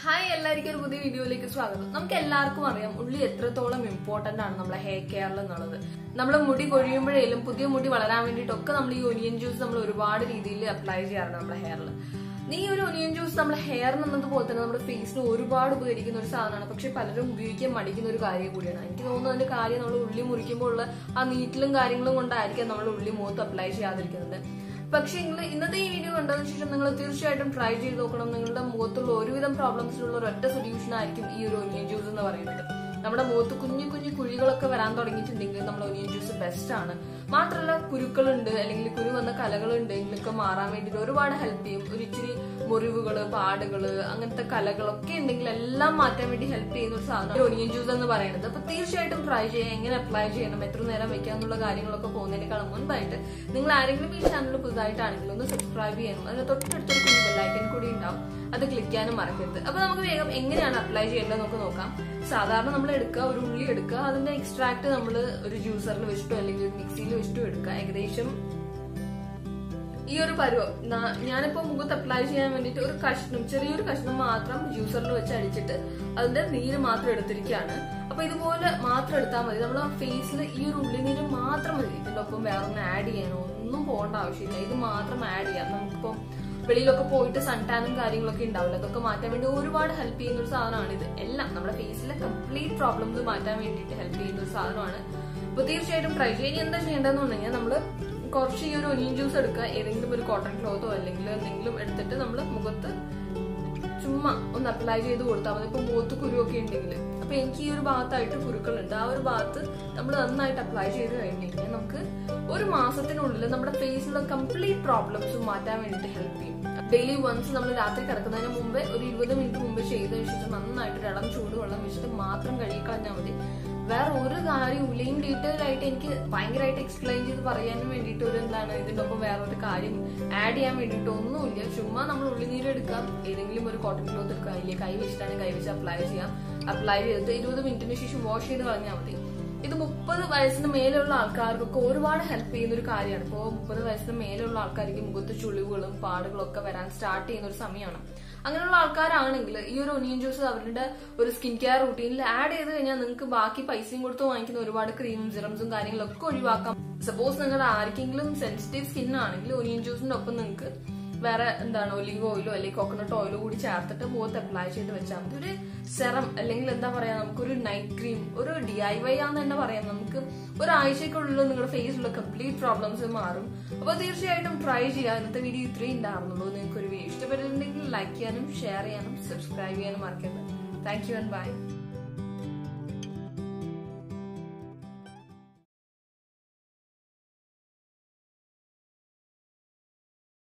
Hi എല്ലാവർക്കും ഒരു പുതിയ വീഡിയോയിലേക്ക് സ്വാഗതം. നമുക്ക് എല്ലാവർക്കും അറിയാം ഉള്ളി എത്രത്തോളം ഇമ്പോർട്ടന്റ് ആണ് നമ്മളെ ഹെയർ കെയറിൽ എന്നുള്ളത്. നമ്മുടെ മുടി കൊഴിയുമ്പോഴേലും പുതിയ മുടി വളരാൻ വേണ്ടിയിട്ടൊക്കെ നമ്മൾ ഈ ഒനിയൻ ജ്യൂസ് നമ്മൾ ഒരുപാട് രീതിയിൽ അപ്ലൈ ചെയ്യാറുണ്ട് നമ്മുടെ ഹെയറിൽ ഈ ഒരു ഒനിയൻ ജ്യൂസ് നമ്മുടെ ഹെയറിന് എന്നതുപോലെ തന്നെ നമ്മുടെ ഫേസിന് ഒരുപാട് ഉപകരിക്കുന്ന ഒരു സാധനമാണ്. പക്ഷെ പലരും ഉപയോഗിക്കാൻ മടിക്കുന്ന ഒരു കാര്യം കൂടിയാണ്. എനിക്ക് തോന്നുന്നു അതിന്റെ കാര്യം നമ്മൾ ഉള്ളി മുറിക്കുമ്പോൾ ഉള്ള ആ നീറ്റിലും കാര്യങ്ങളും കൊണ്ടായിരിക്കാം നമ്മൾ ഉള്ളി മുഖത്ത് അപ്ലൈ ചെയ്യാതിരിക്കുന്നത്. പക്ഷേ നിങ്ങൾ ഇന്നത്തെ ഈ വീഡിയോ കണ്ടതിന് ശേഷം നിങ്ങൾ തീർച്ചയായിട്ടും ട്രൈ ചെയ്ത് നോക്കണം. നിങ്ങളുടെ മുഖത്തുള്ള ഒരുവിധം പ്രോബ്ലംസിനുള്ള ഒരു ഒറ്റ സൊല്യൂഷൻ ആയിരിക്കും ഈ ഒരു ഒനിയൻ ജ്യൂസ് എന്ന് പറയുന്നത്. നമ്മുടെ മുഖത്ത് കുഞ്ഞു കുഞ്ഞു കുഴികളൊക്കെ വരാൻ തുടങ്ങിയിട്ടുണ്ടെങ്കിൽ നമ്മുടെ ഒനിയൻ ജ്യൂസ് ബെസ്റ്റ് ആണ്. മാത്രമല്ല കുരുക്കളുണ്ട് അല്ലെങ്കിൽ കുരു വന്ന കലകളുണ്ട് ഇതിലൊക്കെ മാറാൻ വേണ്ടിയിട്ട് ഒരുപാട് ഹെൽപ്പ് ചെയ്യും. ഒരു ഇച്ചിരി മുറിവുകൾ പാടുകൾ അങ്ങനത്തെ കലകളൊക്കെ ഉണ്ടെങ്കിൽ എല്ലാം മാറ്റാൻ വേണ്ടി ഹെൽപ്പ് ചെയ്യുന്ന ഒരു സാധനം ഒനിയൻ ജ്യൂസ് എന്ന് പറയുന്നത്. അപ്പൊ തീർച്ചയായിട്ടും ട്രൈ ചെയ്യാം. എങ്ങനെ അപ്ലൈ ചെയ്യണം എത്ര നേരം വെക്കാം എന്നുള്ള കാര്യങ്ങളൊക്കെ പോകുന്നതിനേക്കാളും മുൻപായിട്ട് നിങ്ങൾ ആരെങ്കിലും ഈ ചാനൽ പുതുതായിട്ടാണെങ്കിൽ ഒന്ന് സബ്സ്ക്രൈബ് ചെയ്യണം. അതിന് തൊട്ടടുത്തൊരു ബെല്ലൈക്കൻ കൂടി ഉണ്ടാവും. അത് ക്ലിക്ക് ചെയ്യാനും മറക്കരുത്. അപ്പൊ നമുക്ക് വേഗം എങ്ങനെയാണ് അപ്ലൈ ചെയ്യേണ്ടത് നമുക്ക് നോക്കാം. സാധാരണ നമ്മൾ എടുക്കുക ഒരു ഉള്ളി എടുക്കുക അതിന്റെ എക്സ്ട്രാക്ട് നമ്മൾ ഒരു ജ്യൂസറിൽ വെച്ചിട്ടോ അല്ലെങ്കിൽ മിക്സിയിൽ വെച്ചിട്ടോ എടുക്കുക ഏകദേശം ഈ ഒരു പരുവം. ഞാനിപ്പോ മുഖത്ത് അപ്ലൈ ചെയ്യാൻ വേണ്ടിട്ട് ഒരു കഷ്ണം ചെറിയൊരു കഷ്ണം മാത്രം ജ്യൂസറിൽ വെച്ച് അടിച്ചിട്ട് അതിന്റെ നീര് മാത്രം എടുത്തിരിക്കുകയാണ്. അപ്പൊ ഇതുപോലെ മാത്രം എടുത്താൽ മതി. നമ്മൾ ഫേസിൽ ഈ ഒരു ഉള്ളിനീര് മാത്രം മതി. ഇതിന്റെ ഒപ്പം വേറെ ഒന്നും ആഡ് ചെയ്യാനോ ഒന്നും പോകേണ്ട ആവശ്യമില്ല. ഇത് മാത്രം ആഡ് ചെയ്യാം. നമുക്കിപ്പം വെളിയിലൊക്കെ പോയിട്ട് സൺ ടാനും കാര്യങ്ങളൊക്കെ ഉണ്ടാവില്ല. അതൊക്കെ മാറ്റാൻ വേണ്ടി ഒരുപാട് ഹെൽപ്പ് ചെയ്യുന്ന ഒരു സാധനമാണ് ഇത് എല്ലാം നമ്മുടെ ഫേസിലെ കംപ്ലീറ്റ് പ്രോബ്ലംസ് മാറ്റാൻ വേണ്ടിയിട്ട് ഹെൽപ്പ് ചെയ്യുന്ന ഒരു സാധനമാണ്. അപ്പൊ തീർച്ചയായിട്ടും ട്രൈ ചെയ്യാൻ എന്താ ചെയ്യേണ്ടതെന്ന് പറഞ്ഞാൽ നമ്മൾ കുറച്ച് ഈ ഒരു ഒനിയൻ ജ്യൂസ് എടുക്കുക. ഏതെങ്കിലും ഒരു കോട്ടൺ ക്ലോത്തോ അല്ലെങ്കിൽ എന്തെങ്കിലും എടുത്തിട്ട് നമ്മൾ മുഖത്ത് ചുമ്മാ ഒന്ന് അപ്ലൈ ചെയ്ത് കൊടുത്താൽ മതി. ഇപ്പൊ മുഖത്ത് കുരുവൊക്കെ ഉണ്ടെങ്കിൽ. അപ്പൊ എനിക്ക് ഈ ഒരു ഭാഗത്തായിട്ട് കുരുക്കളുണ്ട്. ആ ഒരു ഭാഗത്ത് നമ്മൾ നന്നായിട്ട് അപ്ലൈ ചെയ്ത് കഴിഞ്ഞ് കഴിഞ്ഞാൽ നമുക്ക് ഒരു മാസത്തിനുള്ളിൽ നമ്മുടെ ഫേസിലുള്ള കംപ്ലീറ്റ് പ്രോബ്ലംസ് മാറ്റാൻ വേണ്ടിയിട്ട് ഹെൽപ്പ് ചെയ്യും. ഡെയിലി വൺസ് നമ്മൾ രാത്രി കിടക്കുന്നതിന് മുമ്പേ ഒരു ഇരുപത് മിനിറ്റ് മുമ്പ് ചെയ്തതിനു ശേഷം നന്നായിട്ട് ഇളം ചൂടുവെള്ളം വെച്ചിട്ട് മാത്രം കഴുകി കളഞ്ഞാൽ മതി. വേറെ ഒരു കാര്യം ഇല്ലയും ഡീറ്റെയിൽ എനിക്ക് ഭയങ്കരമായിട്ട് എക്സ്പ്ലെയിൻ ചെയ്ത് പറയാനും വേണ്ടിയിട്ട് ഒരു എന്താണ് ഇതിനൊപ്പം ഒപ്പം വേറെ ഒരു കാര്യം ആഡ് ചെയ്യാൻ വേണ്ടിയിട്ട് ഒന്നുമില്ല. ചുമ്മാ നമ്മൾ ഉള്ളിനീര് എടുക്കാം. ഏതെങ്കിലും ഒരു കോട്ടൺ ക്ലോത്ത് എടുക്കുക അതിലേക്ക് കൈ വെച്ചിട്ടാണ് കൈ വെച്ച് അപ്ലൈ ചെയ്യാം. അപ്ലൈ ചെയ്തിട്ട് ഇരുപത് മിനിറ്റിന് ശേഷം വാഷ് ചെയ്ത് കളഞ്ഞാൽ മതി. ഇത് മുപ്പത് വയസ്സിന് മേലുള്ള ആൾക്കാർക്കൊക്കെ ഒരുപാട് ഹെൽപ്പ് ചെയ്യുന്ന ഒരു കാര്യമാണ്. ഇപ്പോൾ മുപ്പത് വയസ്സിന് മേലുള്ള ആൾക്കാർക്ക് മുഖത്ത് ചുളിവുകളും പാടുകളും ഒക്കെ വരാൻ സ്റ്റാർട്ട് ചെയ്യുന്ന ഒരു സമയമാണ്. അങ്ങനെയുള്ള ആൾക്കാരാണെങ്കിൽ ഈ ഒരു ഒനിയൻ ജ്യൂസ് അവരുടെ ഒരു സ്കിൻ കെയർ റൂട്ടീനിൽ ആഡ് ചെയ്ത് കഴിഞ്ഞാൽ നിങ്ങൾക്ക് ബാക്കി പൈസയും കൊടുത്ത് വാങ്ങിക്കുന്ന ഒരുപാട് ക്രീമും സിറംസും കാര്യങ്ങളൊക്കെ ഒഴിവാക്കാം. സപ്പോസ് നിങ്ങൾ ആർക്കെങ്കിലും സെൻസിറ്റീവ് സ്കിൻ ഒനിയൻ ജ്യൂസിന്റെ ഒപ്പം നിങ്ങൾക്ക് വേറെ എന്താണ് ഒലിവ് ഓയിലോ അല്ലെങ്കിൽ കോക്കനട്ട് ഓയിലോ കൂടി ചേർത്തിട്ട് മുഖത്ത് അപ്ലൈ ചെയ്ത് വെച്ചാൽ മതി. ഒരു സെറം അല്ലെങ്കിൽ എന്താ പറയാ നമുക്കൊരു നൈറ്റ് ക്രീം ഒരു ഡി ഐ വൈ ആന്ന് തന്നെ പറയാം. നമുക്ക് ഒരാഴ്ചക്കുള്ളിൽ നിങ്ങളുടെ ഫേസിലുള്ള കംപ്ലീറ്റ് പ്രോബ്ലംസ് മാറും. അപ്പൊ തീർച്ചയായിട്ടും ട്രൈ ചെയ്യുക ഇന്നത്തെ വീഡിയോ ഇത്രയും ഉണ്ടായിരുന്നുള്ളൂ. നിങ്ങൾക്ക് ഒരു വീഡിയോ ഇഷ്ടപ്പെട്ടിട്ടുണ്ടെങ്കിൽ ലൈക്ക് ചെയ്യാനും ഷെയർ ചെയ്യാനും സബ്സ്ക്രൈബ് ചെയ്യാനും മറക്കരുത്. Thank you and by